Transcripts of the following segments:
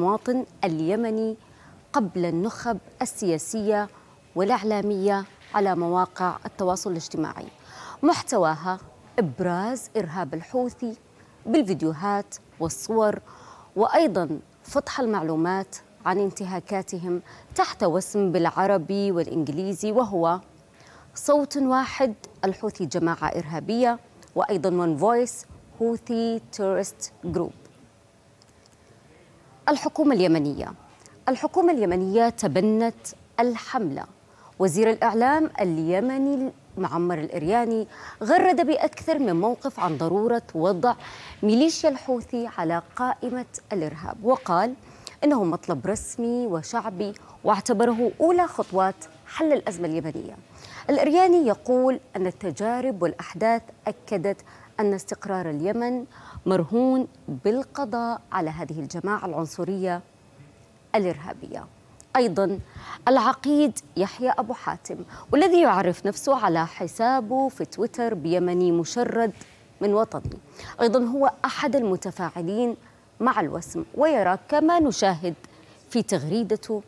المواطن اليمني قبل النخب السياسية والإعلامية على مواقع التواصل الاجتماعي. محتواها إبراز إرهاب الحوثي بالفيديوهات والصور وأيضا فضح المعلومات عن انتهاكاتهم تحت وسم بالعربي والإنجليزي وهو صوت واحد الحوثي جماعة إرهابية وأيضا ون فويس هوثي تورست جروب الحكومة اليمنية. الحكومة اليمنية تبنت الحملة. وزير الإعلام اليمني معمر الإرياني غرد بأكثر من موقف عن ضرورة وضع ميليشيا الحوثي على قائمة الإرهاب. وقال إنه مطلب رسمي وشعبي واعتبره أولى خطوات حل الأزمة اليمنية. الإرياني يقول أن التجارب والأحداث أكدت أن استقرار اليمن مرهون بالقضاء على هذه الجماعة العنصرية الإرهابية. أيضا العقيد يحيى أبو حاتم والذي يعرف نفسه على حسابه في تويتر بيمني مشرد من وطني أيضا هو أحد المتفاعلين مع الوسم ويرى كما نشاهد في تغريدته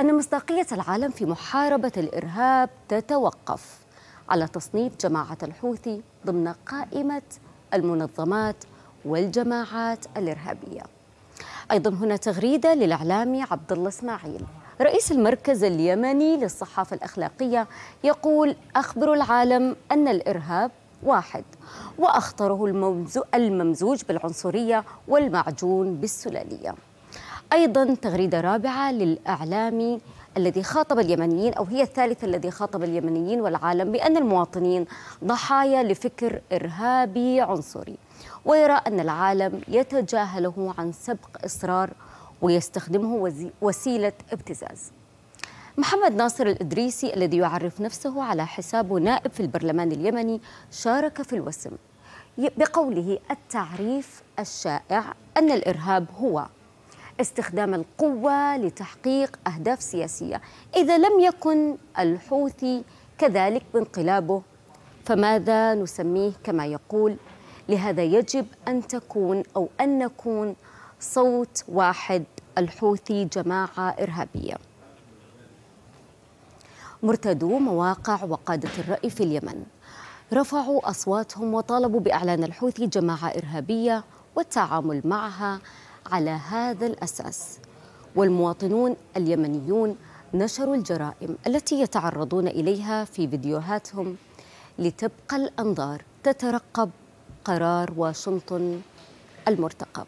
أن مصداقية العالم في محاربة الإرهاب تتوقف. على تصنيف جماعة الحوثي ضمن قائمة المنظمات والجماعات الإرهابية. أيضا هنا تغريدة للإعلامي عبد الله إسماعيل. رئيس المركز اليمني للصحافة الأخلاقية يقول أخبروا العالم أن الإرهاب واحد وأخطره الممزوج بالعنصرية والمعجون بالسلالية. أيضا تغريدة رابعة للإعلامي الذي خاطب اليمنيين أو هي الثالثة الذي خاطب اليمنيين والعالم بأن المواطنين ضحايا لفكر إرهابي عنصري ويرى أن العالم يتجاهله عن سبق إصرار ويستخدمه وسيلة ابتزاز. محمد ناصر الإدريسي الذي يعرف نفسه على حسابه نائب في البرلمان اليمني شارك في الوسم بقوله التعريف الشائع أن الإرهاب هو استخدام القوة لتحقيق أهداف سياسية. إذا لم يكن الحوثي كذلك بانقلابه فماذا نسميه كما يقول؟ لهذا يجب أن تكون أو أن نكون صوت واحد الحوثي جماعة إرهابية. مرتدو مواقع وقادة الرأي في اليمن. رفعوا أصواتهم وطالبوا بإعلان الحوثي جماعة إرهابية والتعامل معها على هذا الأساس. والمواطنون اليمنيون نشروا الجرائم التي يتعرضون إليها في فيديوهاتهم لتبقى الأنظار تترقب قرار واشنطن المرتقب.